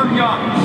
Carter